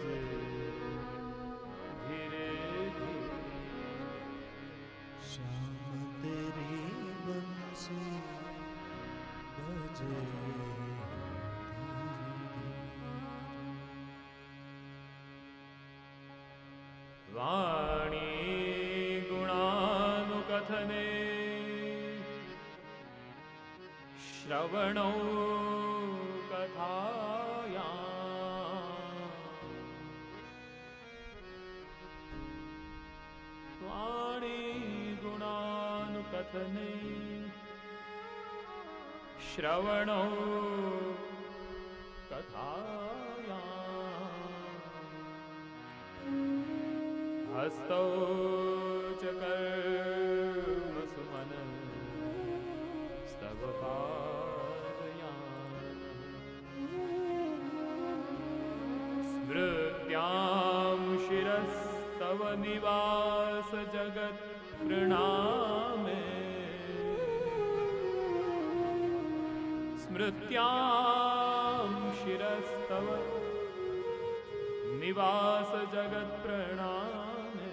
Dude. श्रवणौ कथाया हस्तौ च कर्मसुमन स्तव स्मृत्यां शिरस्तव निवास जगत् प्रणामे स्मृत्यां शिरस्तव निवास जगत् प्रणामे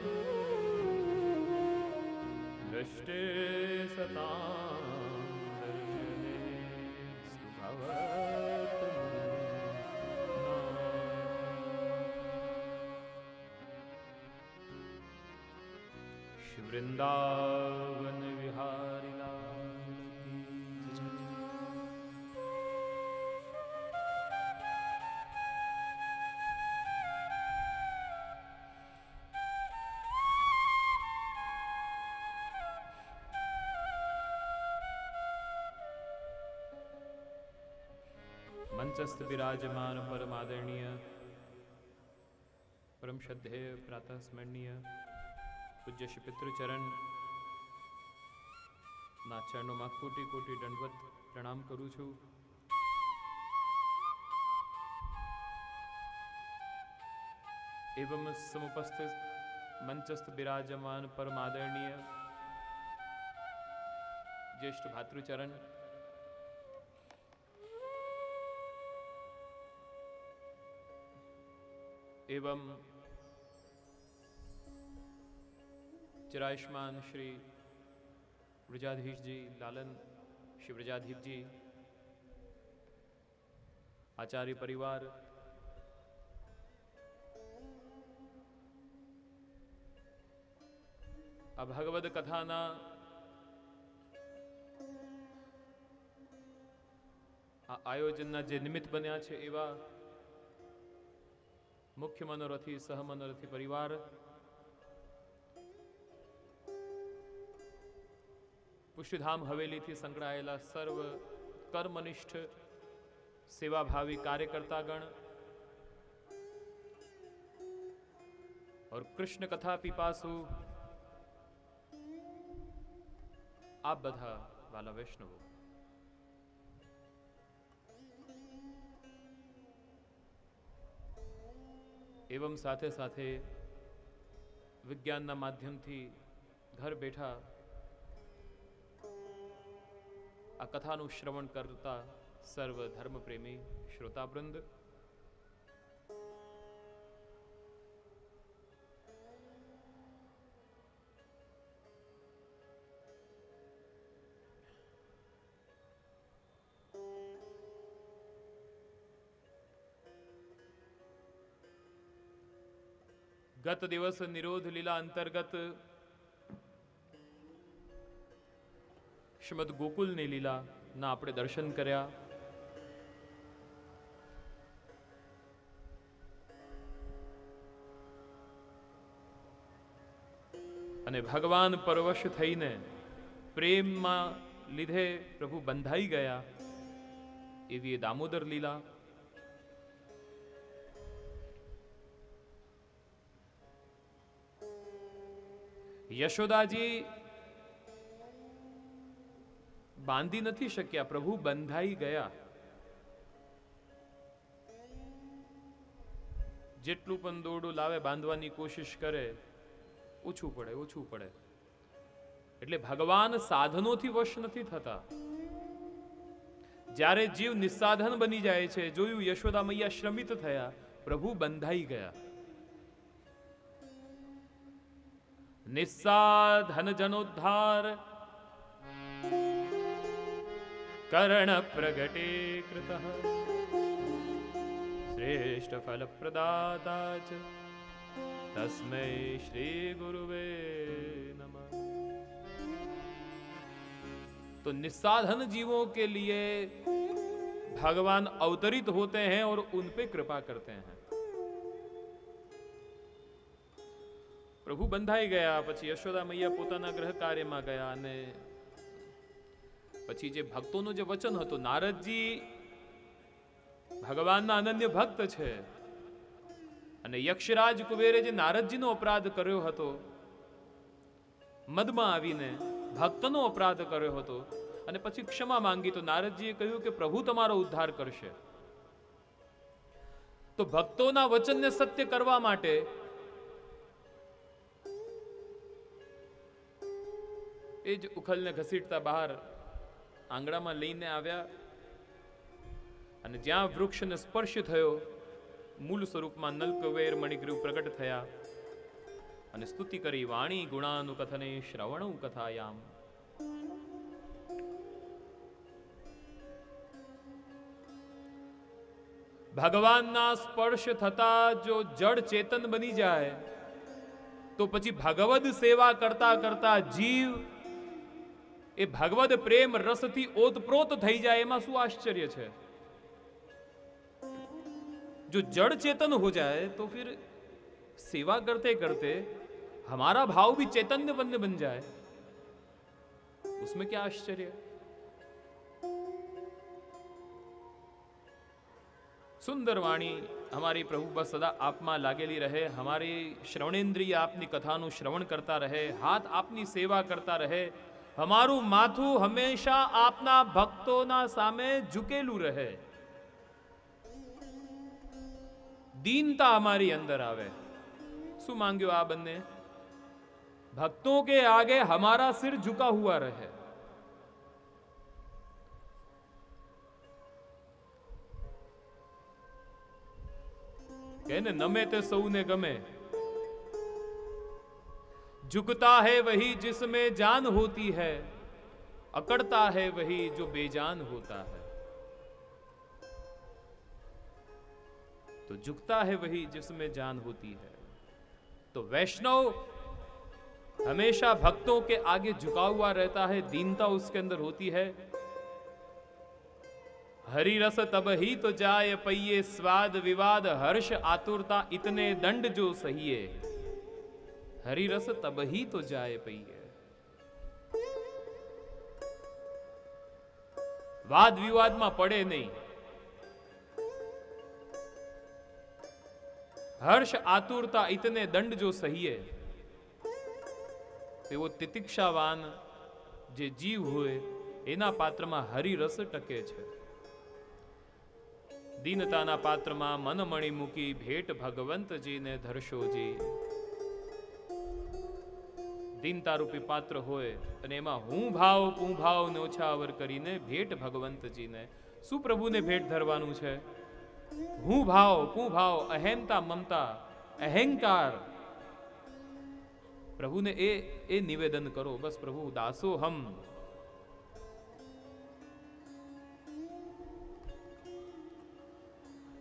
दृष्टे सतां दर्शने स्तु भवतु मंचस्थ विराजमान परम आदरणीय પરમ શ્રદ્ધેય પ્રાતઃ સ્મરણીય પૂજ્ય શ્રી પિતૃચરણ ના ચરણોમાં કોટી કોટી દંડવત પ્રણામ કરું છું એવમ સમુપસ્થિત મંચસ્થ બિરાજમાન પરમ આદરણીય જ્યેષ્ઠ ભાતૃચરણ एवं चिरायुष्मान श्री ब्रजाधीश जी लालन श्री ब्रजाधीश जी आचार्य परिवार આ ભગવદ કથાના આ આયોજનના જે નિમિત્ત બન્યા છે એવા મુખ્ય મનોરથી સહમનોરથી પરિવાર. પુષ્યધામ હવેલીથી સંકળાયેલા સર્વ કર્મનિષ્ઠ, સેવાભાવી કાર્યકર્તાગણ और કૃષ્ણ કથા પીપાસુ. આપ બધા વાલા વૈષ્ણવો એવમ સાથે સાથે વિજ્ઞાનના માધ્યમથી ઘર બેઠા આ કથાનું શ્રવણ કરતા સર્વ ધર્મપ્રેમી શ્રોતાવૃંદ ગત દિવસ નિરોધ લીલા અંતર્ગત શ્રીમદ ગોકુલની લીલા ના આપણે દર્શન કર્યા. અને ભગવાન પરવશ થઈને પ્રેમમાં લીધે પ્રભુ બંધાઈ ગયા એવી એ દામોદર લીલા યશોદાજી, બાંધી નથી શક્યા, પ્રભુ બંધાઈ ગયા. જેટલું પણ દોરડું લાવે, બાંધવાની કોશિશ કરે, ઓછું પડે ઓછું પડે. એટલે ભગવાન સાધનોથી વશ નથી થતા. જ્યારે જીવ નિસ્સાધન બની જાય છે, જોયું યશોદા મૈયા શ્રમિત થયા, પ્રભુ બંધાઈ ગયા. निस्साधन जनोद्धार करण प्रगटे कृत श्रेष्ठ फल प्रदाता च तस्मै श्री गुरुवे नमः। तो निस्साधन जीवों के लिए भगवान अवतरित होते हैं और उन पे कृपा करते हैं। પ્રભુ બંધાઈ ગયા, પછી યશોદા મૈયા પોતાના ગ્રહ કાર્યમાં ગયા અને પછી જે ભક્તોનું જે વચન હતું, નારદજી, ભગવાનના અનન્ય ભક્ત છે. અને યક્ષરાજ કુબેરે જે નારદજીનો અપરાધ કર્યો હતો, મદમાં આવીને ભક્તનો અપરાધ કર્યો હતો, અને પછી ક્ષમા માંગી, તો નારદજીએ કહ્યું કે, પ્રભુ તમારો ઉદ્ધાર કરશે. તો ભક્તોના વચનને સત્ય કરવા માટે એ જ ઉખલને ઘસીટતા બહાર આંગણામાં લઈને આવ્યા. અને જ્યાં વૃક્ષને સ્પર્શ થયો, મૂળ સ્વરૂપમાં નલકવેર મણિગ્રીવ પ્રગટ થયા. અને સ્તુતિ કરી, વાણી ગુણાનું કથને શ્રવણ કથાયામ. ભગવાનના સ્પર્શ થતા જો જડ ચેતન બની જાય, તો પછી ભગવદ સેવા કરતા કરતા જીવ એ ભગવદ પ્રેમ રસથી ઓતપ્રોત થઈ જાય એમાં શું આશ્ચર્ય છે जो जड़ चेतन हो जाए तो फिर सेवा करते करते हमारा भाव भी चैतन्य बन बन जाए उसमें क्या आश्चर्य સુંદર વાણી અમારી પ્રભુ બસ સદા આપમાં લાગેલી રહે અમારી શ્રવણેન્દ્રિય આપની કથાનું શ્રવણ કરતા રહે હાથ આપની સેવા કરતા રહે અમારું માથું હંમેશા આપના ભક્તોના સામે ઝુકેલું રહે दीनता हमारी अंदर आवे શું માંગ્યો આ બંને ભક્તों के आगे हमारा सिर झुका हुआ रहे કે ને નમે તે સૌને ગમે झुकता है वही जिसमें जान होती है, अकड़ता है वही जो बेजान होता है। तो झुकता है वही जिसमें जान होती है। तो वैष्णव हमेशा भक्तों के आगे झुका हुआ रहता है, दीनता उसके अंदर होती है। हरि रस तब ही तो जाय पइये, स्वाद विवाद, हर्ष आतुरता, इतने दंड जो सहिए હરિરસ તબહી તો જાય પૈયે. વાદ વિવાદમાં પડે નહીં. હર્ષ આતુરતા ઇતને દંડ જો સહીએ, તેવો તિતિક્ષાવાન જે જીવ હોય, એના પાત્રમાં હરિરસ ટકે છે. દીનતાના પાત્રમાં મનમણી મૂકી ભેટ ભગવંતજીને ધરશોજી દીનતા રૂપી પાત્ર હોય અને એમાં હું ભાવ હું ભાવને ઓછાવર કરીને ભેટ ભગવંતજીને, શું પ્રભુને ભેટ ધરવાનું છે? હું ભાવ હું ભાવ, અહેમતા, મમતા, અહંકાર. પ્રભુને એ એ નિવેદન કરો. બસ પ્રભુ, દાસો હમ.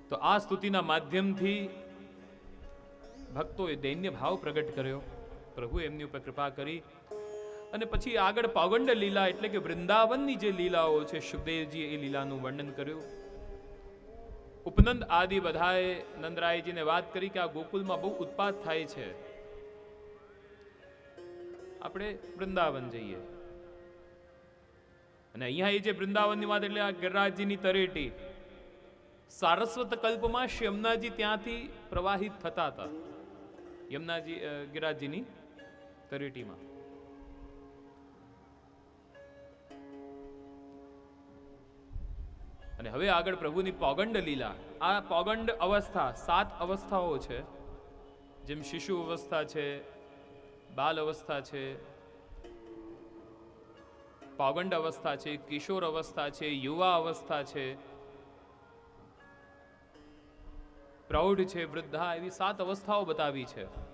તો આ સ્તુતિના માધ્યમથી ભક્તોએ દૈન્ય ભાવ પ્રગટ કર્યો. પ્રભુ એમની ઉપર કૃપા કરી અને પછી આગળ પાવંડ લીલા એટલે કે વૃંદાવનની જે લીલાઓ છે સુખદેવજીએ એ લીલાનું વર્ણન કર્યું. ઉપનંદ આદિ બધાએ નંદરાયજીને વાત કરી કે આ ગોકુલમાં બહુ ઉત્પાદ થાય છે. આપણે વૃંદાવન જઈએ. અને અહીંયા એ જે વૃંદાવનની વાત એટલે આ ગિરરાજજીની તરેટી. સારસ્વત કલ્પમાં શ્રી યમનાજી ત્યાંથી પ્રવાહિત થતા હતા. યમનાજી અ, ગિરિરાજજીની તરેટીમાં. અને હવે આગળ પ્રભુની પોગંડ લીલા. આ પોગંડ અવસ્થા સાત અવસ્થાઓ છે. જેમ શિશુ અવસ્થા છે, બાલ અવસ્થા છે, પોગંડ અવસ્થા છે, કિશોર અવસ્થા છે, યુવા અવસ્થા છે, પ્રૌઢ છે, વૃદ્ધા, એવી સાત અવસ્થાઓ બતાવી છે.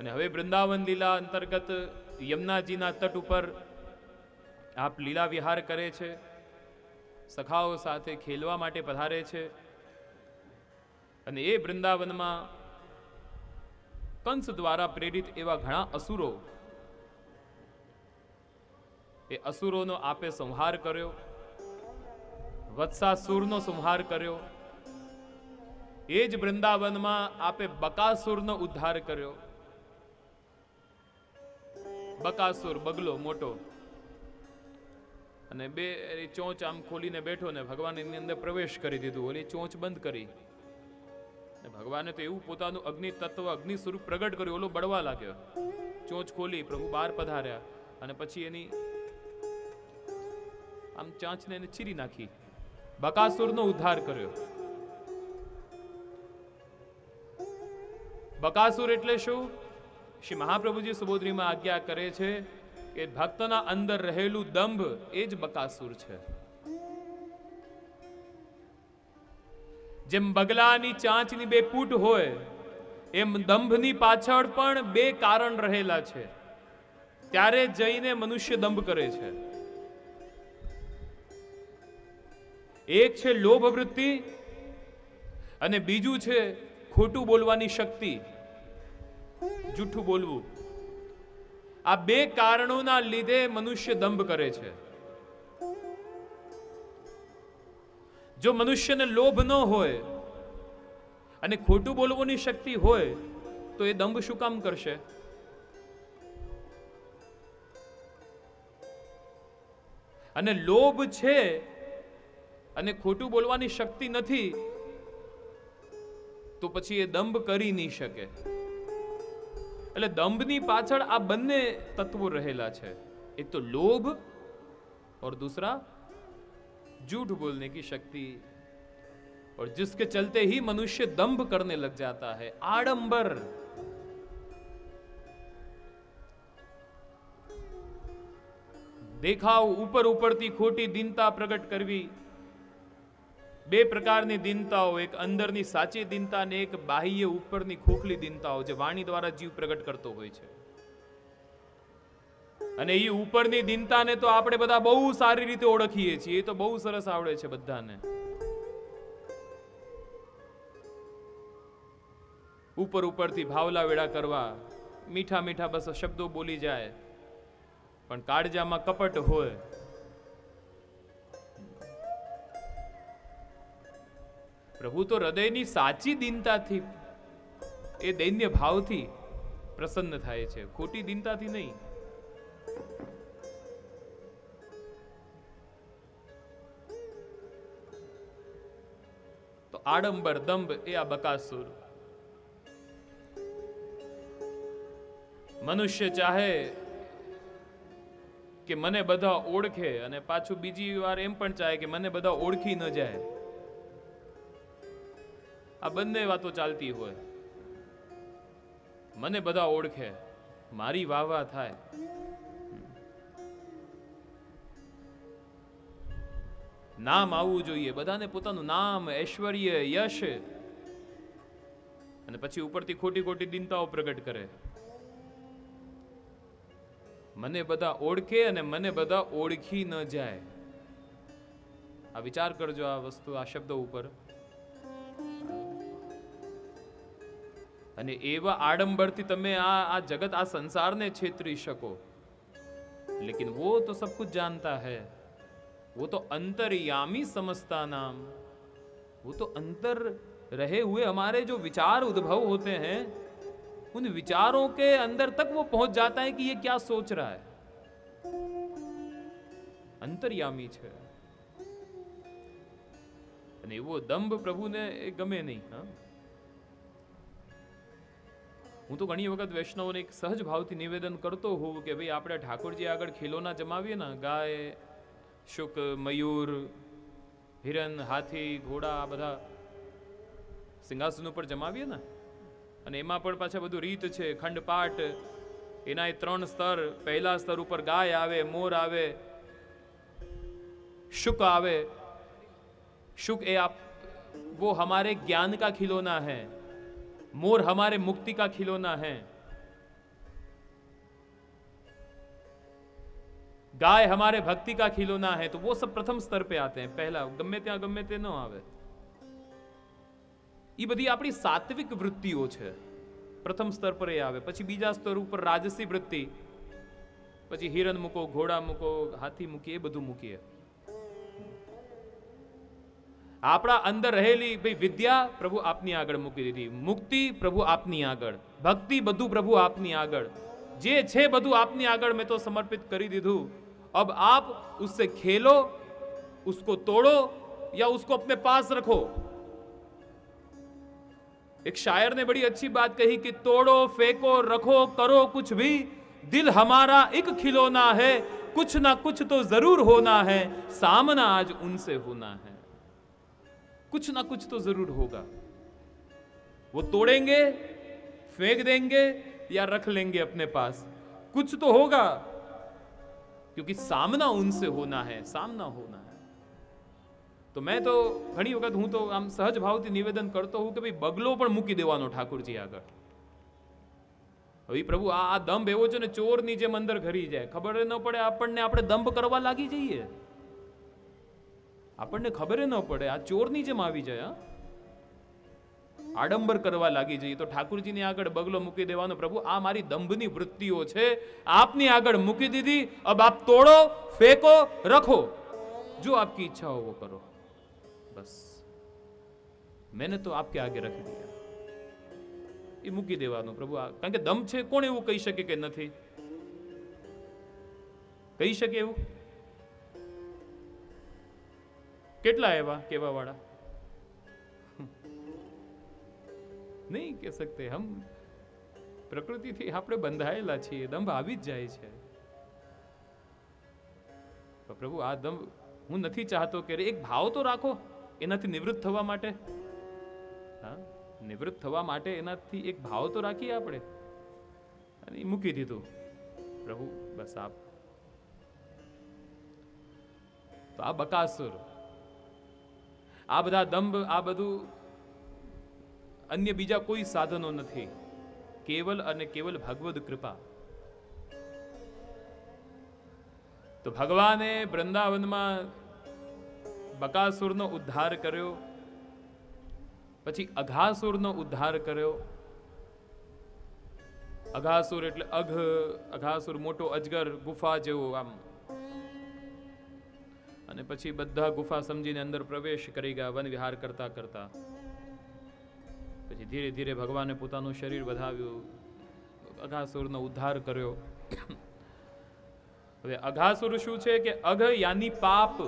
અને હવે વૃંદાવન લીલા અંતર્ગત યમુનાજીના તટ ઉપર આપ લીલા વિહાર કરે છે. સખાઓ સાથે ખેલવા માટે પધારે છે. અને એ વૃંદાવનમાં કંસ દ્વારા પ્રેરિત એવા ઘણા અસુરો એ અસુરોનો આપે સંહાર કર્યો. વત્સાસુરનો સંહાર કર્યો. એ જ વૃંદાવનમાં આપે બકાસુરનો ઉદ્ધાર કર્યો. બકાસુર, બગલો, મોટો. અને બે ચોંચ આમ ખોલીને બેઠો ને ભગવાન અંદર પ્રવેશ કરી દીધું. ઓલી ચોંચ બંધ કરી. ને ભગવાને તો એવું પોતાનું અગ્નિ તત્વ અગ્નિ સ્વરૂપ પ્રગટ કર્યું. ઓલો બળવા લાગ્યો. ચોંચ ખોલી, પ્રભુ બહાર પધાર્યા. અને પછી એની આમ ચાંચને એને ચીરી નાખી. બકાસુરનો ઉદ્ધાર કર્યો. બકાસુર એટલે શું? શ્રી મહાપ્રભુજી સુબોધરીમાં આજ્ઞા કરે છે કે ભક્તના અંદર રહેલું દંભ એ જ બકાસુર છે. જેમ બગલાની ચાંચની બે પૂટ હોય, એમ દંભની પાછળ પણ બે કારણ રહેલા છે. ત્યારે જઈને મનુષ્ય દંભ કરે છે. એક છે લોભ વૃત્તિ અને બીજું છે ખોટું બોલવાની શક્તિ. જૂઠું બોલવું. આ બે કારણોના લીધે મનુષ્ય દંભ કરે છે. જો મનુષ્યને લોભ ન હોય અને ખોટું બોલવાની શક્તિ હોય, તો એ દંભ શું કામ કરશે? અને લોભ છે અને ખોટું બોલવાની શક્તિ નથી, તો પછી એ દંભ કરી નહીં શકે. એટલે દંભની પાછળ આ બંને તત્વો રહેલા છે એક તો लोभ और दूसरा झूठ बोलने की शक्ति और जिसके चलते ही मनुष्य दंभ करने लग जाता है आडंबर દેખાવ ઉપર ઉપરથી ખોટી દીનતા પ્રગટ કરવી બે પ્રકારની દિનતાઓ, એક અંદરની સાચી દિનતા અને એક બાહ્ય ઉપરની ખોખલી દિનતાઓ જે વાણી દ્વારા જીવ પ્રગટ કરતો હોય છે. અને એ ઉપરની દિનતાને તો આપણે બધા બહુ સારી રીતે ઓળખીએ છીએ. એ તો બહુ સરસ આવડે છે બધાને. ઉપર ઉપરથી ભાવલા વેળા કરવા, મીઠા મીઠા બસ શબ્દો બોલી જાય. પણ કાળજામાં કપટ હોય પ્રભુ તો હૃદયની સાચી દીનતાથી એ દૈન્ય ભાવથી પ્રસન્ન થાય છે. ખોટી દીનતાથી નહીં. તો આડંબર, દંભ એ આ બકાસુર મનુષ્ય ચાહે કે મને બધા ઓળખે અને પાછું બીજી વાર એમ પણ ચાહે કે મને બધા ઓળખી ન જાય. આ બંને વાતો ચાલતી હોય. મને બધા ઓળખે. મારી વાહ વાહ થાય. નામ આવવું જોઈએ. બધાને પોતાનું નામ, ઐશ્વર્ય, યશ. અને પછી ઉપરથી ખોટી ખોટી દિનતાઓ પ્રગટ કરે. મને બધા ઓળખે અને મને બધા ઓળખી ન જાય. આ વિચાર કરજો આ વસ્તુ, આ શબ્દો ઉપર. અને એવા આડંબરથી તમે આ આ જગત આ સંસારને છેતરી શકો लेकिन वो तो सब कुछ जानता है वो तो अंतर्यामी समझता नाम वो तो अंतर रहे हुए हमारे जो विचार उद्भव होते हैं उन विचारों के अंदर तक वो पहुंच जाता है कि ये क्या सोच रहा है અંતર્યામી છે અને એવો દંભ પ્રભુને એ ગમે નહીં હા હું તો ઘણી વખત વૈષ્ણવોને એક સહજ ભાવથી નિવેદન કરતો હોઉં કે ભાઈ આપણે ઠાકોરજી આગળ ખીલોના જમાવીએ ને ગાય શુક મયુર હિરન હાથી ઘોડા આ બધા સિંહાસન ઉપર જમાવીએ ને અને એમાં પણ પાછા બધું રીત છે ખંડપાટ એના એ ત્રણ સ્તર પહેલા સ્તર ઉપર ગાય આવે મોર આવે शुक आवे शुक ए आप वो हमारे ज्ञान का खिलौना है मोर हमारे मुक्ति का खिलौना है। गाय हमारे भक्ति का खिलौना है तो वो सब प्रथम स्तर पे आते हैं। पहला गम्य त्या गम्य ते न आवे। ये बदी अपनी सात्विक वृत्ति हो छे। प्रथम स्तर पर आवे पची बीजा स्तर ऊपर राजसी वृत्ति पची हिरण मुको, घोड़ा मुको, हाथी मुकी, ए बधु मुकी है આપણા અંદર રહેલી ભાઈ વિદ્યા પ્રભુ આપની આગળ મૂકી દીધી મુક્તિ પ્રભુ આપની આગળ ભક્તિ બધું પ્રભુ આપની આગળ જે છે બધું આપની આગળ મેં તો સમર્પિત કરી દીધું अब आप उससे खेलो उसको तोड़ो या उसको अपने पास रखो एक शायर ने बड़ी अच्छी बात कही कि तोड़ो फेंको रखो करो कुछ भी दिल हमारा एक खिलौना है कुछ ना कुछ तो जरूर होना है सामना आज उनसे होना है कुछ ना कुछ तो जरूर होगा वो तोड़ेंगे फेंक देंगे या रख लेंगे अपने पास कुछ तो होगा क्योंकि सामना उनसे होना है सामना होना है તો મેં તો ઘણી વખત હું તો આમ સહજ ભાવથી નિવેદન કરતો હું કે ભાઈ બગલો પણ મૂકી દેવાનો ઠાકુરજી આગળ હવે પ્રભુ આ આ દંભ એવો છે ને ચોરની જેમ અંદર ઘરી જાય ખબર ન પડે આપણને આપણે દંભ કરવા લાગી જઈએ આપણને ખબર ન પડે, આ ચોરની જેમ આવી જાય આડંબર કરવા લાગી જઈએ તો ઠાકુરજીની આગળ બગલો મૂકી દેવાનો પ્રભુ, આ મારી દંભની વૃત્તિઓ છે. આપની આગળ મૂકી દીધી, અબ આપ તોડો, ફેંકો, રખો. જો આપકી ઈચ્છા હોવો કરો. બસ. મેને તો આપકે આગે રખી દીધા એ મૂકી દેવાનું પ્રભુ કારણ કે દમ છે, કોણ એવું કહી શકે કે નથી? કહી શકે એવું? કેટલા એવા કેવાવાળા નહીં કહી શકતે, હમ પ્રકૃતિથી આપણે બંધાયેલા છીએ, દંભ આવી જ જાય છે. પ્રભુ, આ દંભ હું નથી ચાહતો કે એક ભાવ તો રાખો, એનાથી નિવૃત્ત થવા માટે. હા, નિવૃત્ત થવા માટે એનાથી એક ભાવ તો રાખીએ આપણે. અને મૂકી દીધું. પ્રભુ, બસ આપ. તો આ બકાસુર આ બધા દંભ, આ બધું અન્ય બીજા કોઈ સાધનો નથી. કેવલ અને કેવલ ભગવદ કૃપા. તો ભગવાને વૃંદાવનમાં બકાસુરનો ઉદ્ધાર કર્યો, પછી અઘાસુરનો ઉદ્ધાર કર્યો. અઘાસુર એટલે અઘ, અઘાસુર મોટો અજગર ગુફા જેવો આમ અને પછી બધા ગુફા સમજીને અંદર પ્રવેશ કરી ગયા વન વિહાર કરતા કરતા. પછી ધીરે ધીરે ભગવાને પોતાનું શરીર વધાવ્યું. અઘાસુરનો ઉદ્ધાર કર્યો. હવે અઘાસુર શું છે કે અઘ યાની પાપ.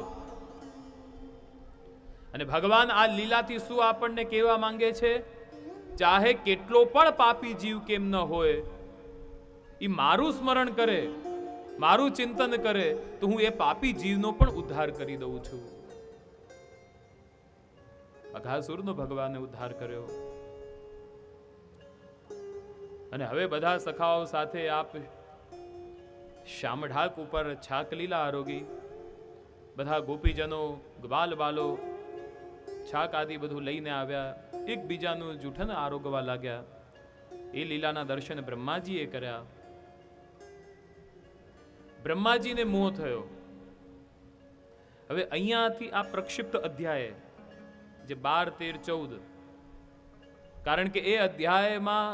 અને ભગવાન આ લીલાથી શું આપણને કહેવા માંગે છે? ચાહે કેટલો પણ પાપી જીવ કેમ ન હોય એ મારું સ્મરણ કરે. મારું ચિંતન કરે, તો હું એ પાપી જીવનો પણ ઉદ્ધાર કરી દઉં છું. અઘાસુરનો ભગવાને ઉદ્ધાર કર્યો. અને હવે બધા સખાઓ સાથે આપ શામઢાક ઉપર છાક લીલા આરોગી, બધા ગોપીજનો ગ્વાલ બાલો છાક આદિ બધું લઈને આવ્યા, એકબીજાનું જૂઠન આરોગવા લાગ્યા. એ લીલાના દર્શન બ્રહ્માજીએ કર્યા. બ્રહ્માજીને મોહ થયો. હવે અહીંયાથી આ પ્રક્ષિપ્ત અધ્યાય જે બાર, તેર, ચૌદ, કારણ કે એ અધ્યાયમાં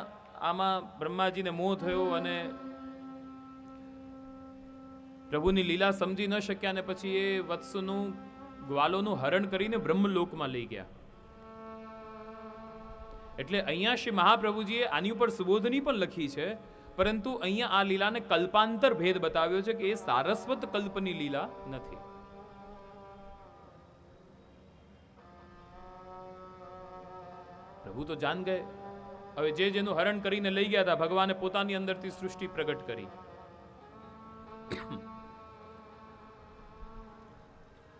આમાં બ્રહ્માજીને મોહ થયો અને પ્રભુની લીલા સમજી ન શક્યા અને પછી એ વત્સનું, ગ્વાલોનું હરણ કરીને બ્રહ્મલોકમાં લઈ ગયા. એટલે અહીંયા શ્રી મહાપ્રભુજીએ આની ઉપર સુબોધની પણ લખી છે પરંતુ અહીંયા આ લીલાને કલ્પાંતર ભેદ બતાવ્યો છે કે એ સારસ્વત કલ્પની લીલા નથી. પ્રભુ તો જાન ગયે. હવે જે જેનું હરણ કરીને લઈ ગયા હતા ભગવાને પોતાની અંદરથી સૃષ્ટિ પ્રગટ કરી.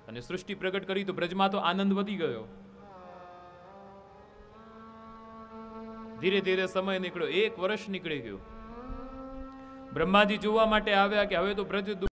અને સૃષ્ટિ પ્રગટ કરી તો બ્રજમાં તો આનંદ વધી ગયો. ધીરે ધીરે સમય નીકળ્યો, એક વર્ષ નીકળી ગયો. બ્રહ્માજી જોવા માટે આવ્યા કે હવે તો બ્રજ